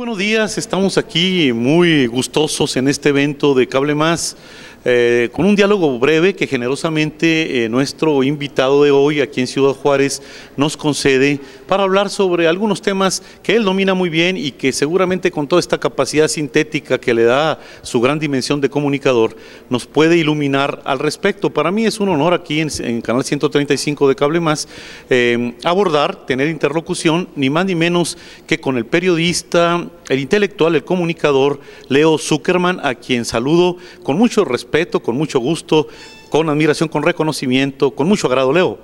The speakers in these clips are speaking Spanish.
buenos días, estamos aquí muy gustosos en este evento de Cable Más. Eh, con un diálogo breve que generosamente eh, nuestro invitado de hoy aquí en Ciudad Juárez nos concede para hablar sobre algunos temas que él domina muy bien y que seguramente con toda esta capacidad sintética que le da su gran dimensión de comunicador nos puede iluminar al respecto. Para mí es un honor aquí en, Canal 135 de Cable Más eh, abordar, tener interlocución, ni más ni menos que con el periodista, el intelectual, el comunicador Leo Zuckerman, a quien saludo con mucho respeto respeto, con mucho gusto, con admiración, con reconocimiento, con mucho agrado. Leo,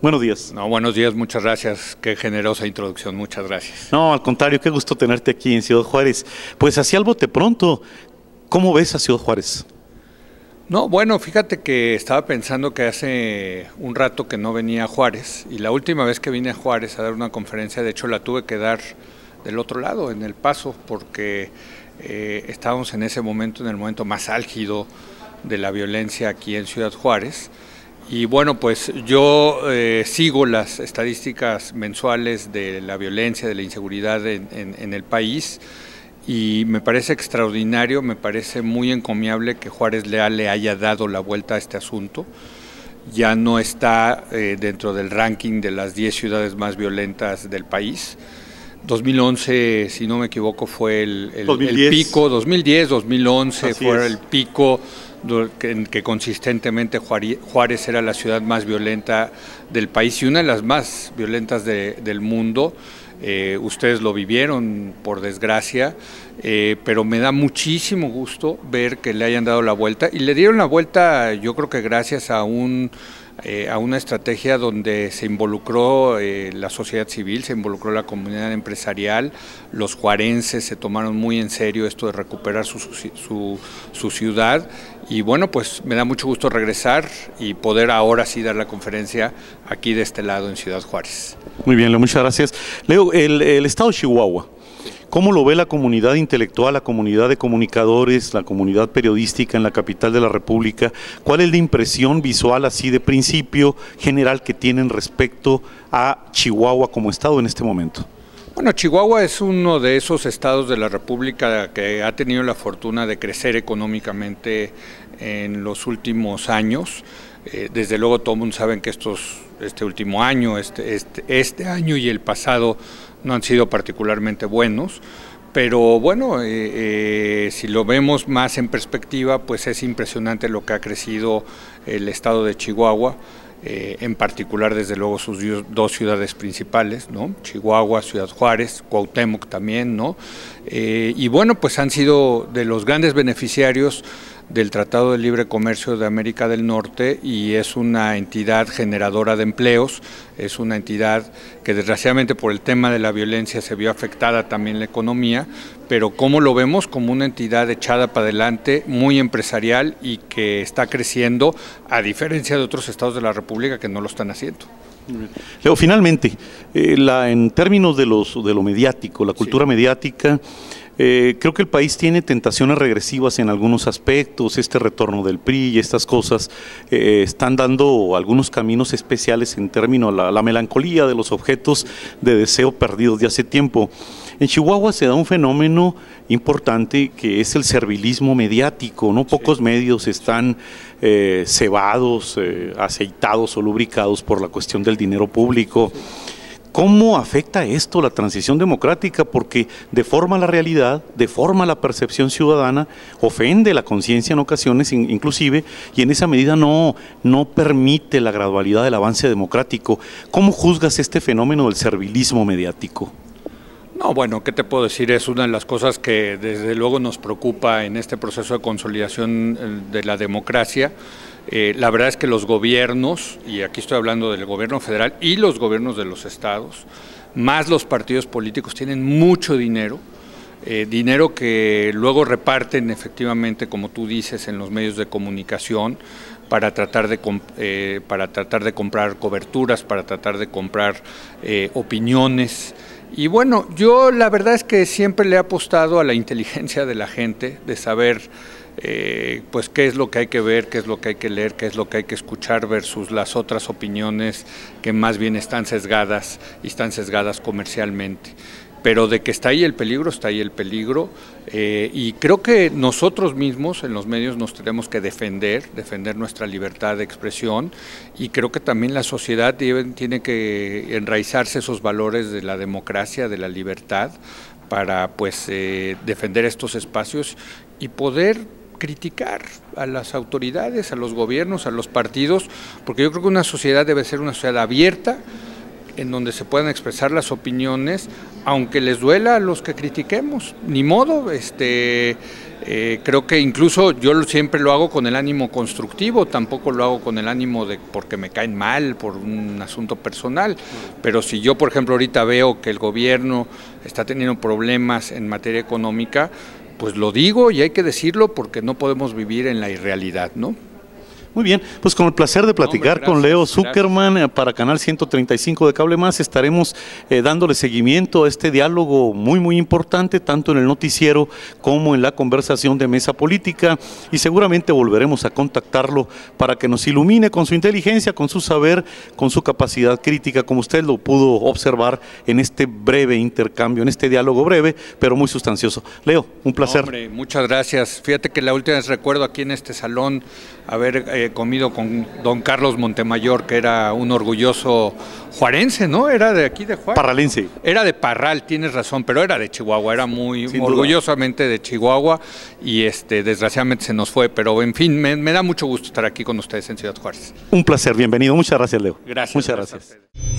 buenos días. No, buenos días, muchas gracias. Qué generosa introducción, muchas gracias. No, al contrario, qué gusto tenerte aquí en Ciudad Juárez. Pues así al bote pronto, ¿cómo ves a Ciudad Juárez? No, bueno, fíjate que estaba pensando que hace un rato que no venía a Juárez y la última vez que vine a Juárez a dar una conferencia, de hecho la tuve que dar del otro lado, en el paso, porque eh, estábamos en ese momento, en el momento más álgido de la violencia aquí en Ciudad Juárez. Y bueno, pues yo eh, sigo las estadísticas mensuales de la violencia, de la inseguridad en, el país y me parece extraordinario, me parece muy encomiable que Juárez Leal le haya dado la vuelta a este asunto. Ya no está eh, dentro del ranking de las 10 ciudades más violentas del país. 2011, si no me equivoco, fue el, el, pico, 2010, 2011 fue el pico en que consistentemente Juárez era la ciudad más violenta del país y una de las más violentas del mundo. Eh, ustedes lo vivieron, por desgracia, eh, pero me da muchísimo gusto ver que le hayan dado la vuelta y le dieron la vuelta, yo creo que gracias a un eh, a una estrategia donde se involucró eh, la sociedad civil, se involucró la comunidad empresarial, los juarenses se tomaron muy en serio esto de recuperar su, su, ciudad y bueno, pues me da mucho gusto regresar y poder ahora sí dar la conferencia aquí de este lado en Ciudad Juárez. Muy bien, Leo, muchas gracias. Leo, el, el estado de Chihuahua ¿Cómo lo ve la comunidad intelectual, la comunidad de comunicadores, la comunidad periodística en la capital de la República? ¿Cuál es la impresión visual así de principio general que tienen respecto a Chihuahua como estado en este momento? Bueno, Chihuahua es uno de esos estados de la República que ha tenido la fortuna de crecer económicamente en los últimos años. Eh, desde luego todo el mundo sabe que estos, este último año, este, este, este año y el pasado no han sido particularmente buenos, pero bueno, eh, eh, si lo vemos más en perspectiva, pues es impresionante lo que ha crecido el estado de Chihuahua. Eh, en particular desde luego sus dos ciudades principales, ¿no? Chihuahua, Ciudad Juárez, Cuauhtémoc también, ¿no? y bueno, pues han sido de los grandes beneficiarios del Tratado de Libre Comercio de América del Norte y es una entidad generadora de empleos, es una entidad que desgraciadamente por el tema de la violencia se vio afectada también la economía, pero como lo vemos como una entidad echada para adelante, muy empresarial y que está creciendo a diferencia de otros estados de la República que no lo están haciendo. Leo, finalmente, eh, la, en términos de, los, de lo mediático, la cultura mediática, eh, creo que el país tiene tentaciones regresivas en algunos aspectos, este retorno del PRI y estas cosas eh, están dando algunos caminos especiales en términos de la, melancolía de los objetos de deseo perdidos de hace tiempo. En Chihuahua se da un fenómeno importante que es el servilismo mediático, no pocos medios están eh, cebados, aceitados o lubricados por la cuestión del dinero público. ¿Cómo afecta esto la transición democrática? Porque deforma la realidad, deforma la percepción ciudadana, ofende la conciencia en ocasiones inclusive, y en esa medida no, no permite la gradualidad del avance democrático. ¿Cómo juzgas este fenómeno del servilismo mediático? No, bueno, ¿qué te puedo decir? Es una de las cosas que desde luego nos preocupa en este proceso de consolidación eh, de la democracia eh, la verdad es que los gobiernos, y aquí estoy hablando del gobierno federal y los gobiernos de los estados, más los partidos políticos tienen mucho dinero, eh, dinero que luego reparten efectivamente, como tú dices, en los medios de comunicación para tratar de, eh, para tratar de comprar coberturas, para tratar de comprar opiniones. Y bueno, yo la verdad es que siempre le he apostado a la inteligencia de la gente, de saber eh, pues qué es lo que hay que ver, qué es lo que hay que leer, qué es lo que hay que escuchar versus las otras opiniones que más bien están sesgadas y están sesgadas comercialmente. pero de que está ahí el peligro, está ahí el peligro. Eh, y creo que nosotros mismos en los medios nos tenemos que defender, defender nuestra libertad de expresión y creo que también la sociedad tiene que enraizarse esos valores de la democracia, de la libertad, para pues eh, defender estos espacios y poder criticar a las autoridades, a los gobiernos, a los partidos, porque yo creo que una sociedad debe ser una sociedad abierta, en donde se puedan expresar las opiniones, aunque les duela a los que critiquemos, ni modo, este, eh, creo que incluso yo siempre lo hago con el ánimo constructivo, tampoco lo hago con el ánimo de porque me caen mal por un asunto personal, pero si yo, por ejemplo, ahorita veo que el gobierno está teniendo problemas en materia económica, pues lo digo y hay que decirlo porque no podemos vivir en la irrealidad, ¿no? Muy bien, pues con el placer de platicar con Leo Zuckerman eh, para Canal 135 de Cable Más, estaremos eh, dándole seguimiento a este diálogo muy, muy importante, tanto en el noticiero como en la conversación de mesa política, y seguramente volveremos a contactarlo para que nos ilumine con su inteligencia, con su saber, con su capacidad crítica, como usted lo pudo observar en este breve intercambio, en este diálogo breve, pero muy sustancioso. Leo, un placer. Hombre, muchas gracias. Fíjate que la última vez recuerdo aquí en este salón haber eh, comido con don Carlos Montemayor, que era un orgulloso juarense, ¿no? Era de aquí de Juárez. Parralense. Era de Parral, tienes razón, pero era de Chihuahua, era muy orgullosamente de Chihuahua y este desgraciadamente se nos fue, pero en fin, me, da mucho gusto estar aquí con ustedes en Ciudad Juárez. Un placer, bienvenido. Muchas gracias, Leo. Gracias. Muchas gracias.